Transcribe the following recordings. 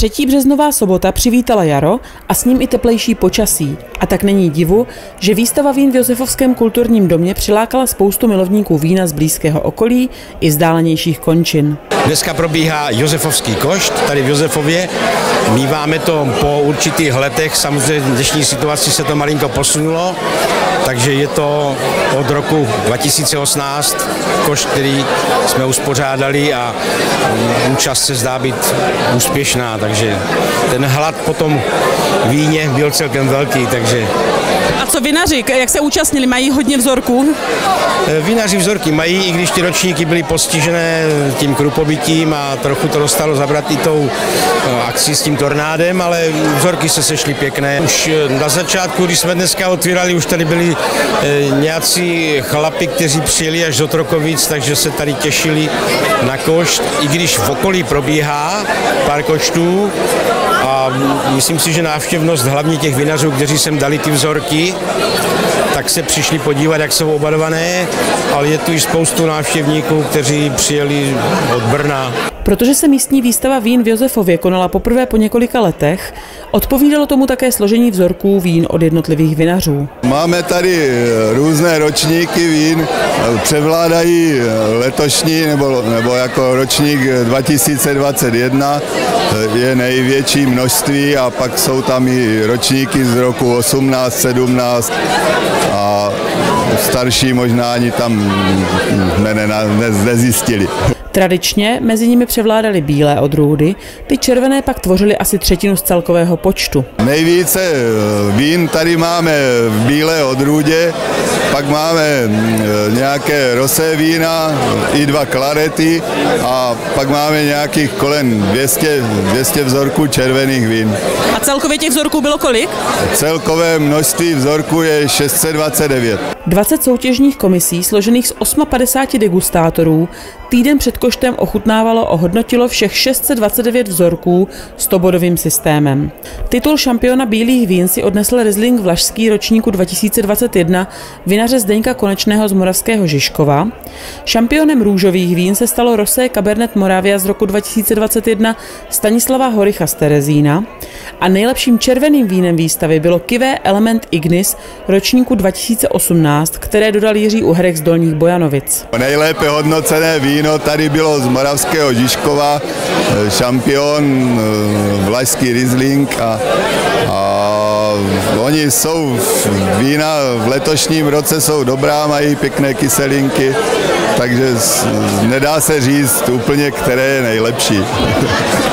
Třetí březnová sobota přivítala jaro a s ním i teplejší počasí. A tak není divu, že výstava vín v Josefovském kulturním domě přilákala spoustu milovníků vína z blízkého okolí i vzdálenějších končin. Dneska probíhá Josefovský košt tady v Josefově. Míváme to po určitých letech, samozřejmě v dnešní situaci se to malinko posunulo, takže je to od roku 2018 košt, který jsme uspořádali a účast se zdá být úspěšná, takže ten hlad po tom víně byl celkem velký, takže Entendi. A co vinaři, jak se účastnili, mají hodně vzorků? Eh, vinaři vzorky mají, i když ty ročníky byly postižené tím krupobytím a trochu to dostalo zabrat i tou eh, akcí s tím tornádem, ale vzorky se sešly pěkné. Už eh, na začátku, když jsme dneska otvírali, už tady byli nějací chlapi, kteří přijeli až do Trokovic, takže se tady těšili na košt, i když v okolí probíhá pár koštů, a myslím si, že návštěvnost hlavně těch vinařů, kteří sem dali ty vzorky, tak se přišli podívat, jak jsou obarvané, ale je tu i spoustu návštěvníků, kteří přijeli od Brna. Protože se místní výstava vín v Josefově konala poprvé po několika letech, odpovídalo tomu také složení vzorků vín od jednotlivých vinařů. Máme tady různé ročníky vín, převládají letošní nebo, nebo jako ročník 2021 je největší množství a pak jsou tam i ročníky z roku 18, 17 a starší možná ani tam ne, ne, ne, nezjistili. Tradičně mezi nimi převládaly bílé odrůdy, ty červené pak tvořily asi třetinu z celkového počtu. Nejvíce eh, vín tady máme v bílé odrůdě, pak máme mm, eh, nějaké rosé vína, i dva klarety a pak máme nějakých kolem 200, 200 vzorků červených vín. A celkově těch vzorků bylo kolik? Celkové množství vzorků je 629. 20 soutěžních komisí složených z 58 degustátorů týden před koštem ochutnávalo a hodnotilo všech 629 vzorků s tobodovým systémem. Titul šampiona bílých vín si odnesl Riesling Vlašský ročníku 2021 vinaře Zdeňka Konečného z Moravského Žižkova. Šampionem růžových vín se stalo Rosé Cabernet Moravia z roku 2021 Stanislava Horicha z Terezína a nejlepším červeným vínem výstavy bylo Kivé Element Ignis ročníku 2018, které dodal Jiří Uhrek z Dolních Bojanovic. Nejlépe hodnocené víno tady bylo z Moravského Žižkova, eh, šampion, eh, vlašský Riesling a, a oni jsou, vína v letošním roce jsou dobrá, mají pěkné kyselinky, takže nedá se říct úplně, které je nejlepší.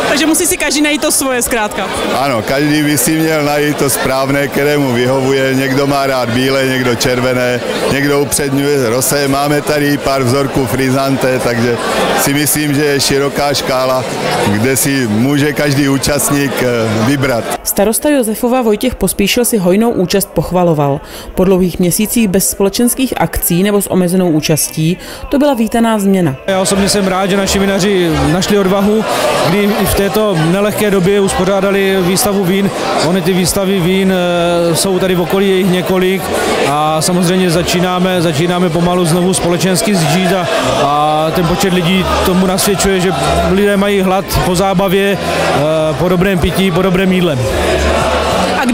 Takže musí si každý najít to svoje zkrátka. Ano, každý by si měl najít to správné, kterému vyhovuje. Někdo má rád bílé, někdo červené, někdo upředňuje rosé. Máme tady pár vzorků frizante, takže si myslím, že je široká škála, kde si může každý účastník eh, vybrat. Starosta Josefova Vojtěch Pospíšil si hojnou účast pochvaloval. Po dlouhých měsících bez společenských akcí nebo s omezenou účastí to byla vítaná změna. Já osobně jsem rád, že naši vinaři našli odvahu, kdy i v této nelehké době uspořádali výstavu vín. Ony ty výstavy vín eh, jsou tady v okolí, jejich několik a samozřejmě začínáme, začínáme pomalu znovu společensky zžít a, a ten počet lidí tomu nasvědčuje, že lidé mají hlad po zábavě, eh, po dobrém pití, po dobrém jídle.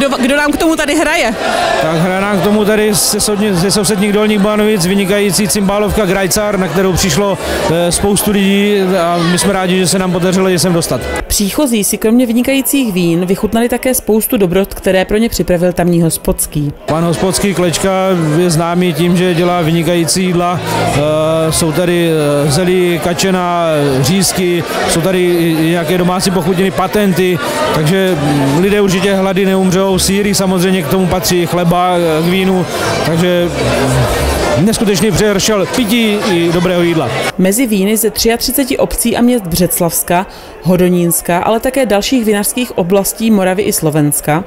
Kdo, kdo nám k tomu tady hraje? Tak hraje nám k tomu tady ze, sousedních Dolních Bánovic vynikající cymbálovka Grajcar, na kterou přišlo e, spoustu lidí a my jsme rádi, že se nám podařilo je sem dostat. Příchozí si kromě vynikajících vín vychutnali také spoustu dobrot, které pro ně připravil tamní hospodský. Pan hospodský Klečka je známý tím, že dělá vynikající jídla. Jsou tady e, zelí, kačena, řízky, jsou tady nějaké domácí pochutiny, patenty, takže lidé určitě hlady neumřou umřou, síry samozřejmě k tomu patří, chleba k vínu, takže neskutečný přehršel pití i dobrého jídla. Mezi víny ze 33 obcí a měst Břeclavska, Hodonínska, ale také dalších vinařských oblastí Moravy i Slovenska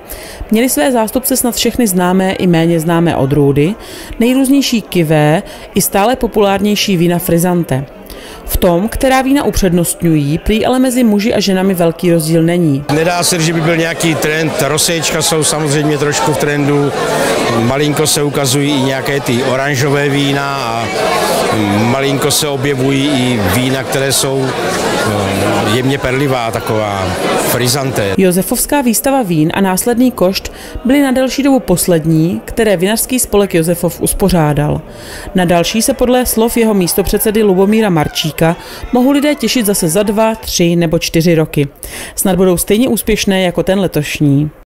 měli své zástupce snad všechny známé i méně známé odrůdy, nejrůznější kivé i stále populárnější vína frizante. V tom, která vína upřednostňují, prý ale mezi muži a ženami velký rozdíl není. Nedá se, že by byl nějaký trend, rosečka jsou samozřejmě trošku v trendu, malinko se ukazují i nějaké ty oranžové vína a malinko se objevují i vína, které jsou no, jemně perlivá, taková frizante. Josefovská výstava vín a následný košt byly na delší dobu poslední, které vinařský spolek Josefov uspořádal. Na další se podle slov jeho místopředsedy Lubomíra Marčíka mohou lidé těšit zase za dva, tři nebo čtyři roky. Snad budou stejně úspěšné jako ten letošní.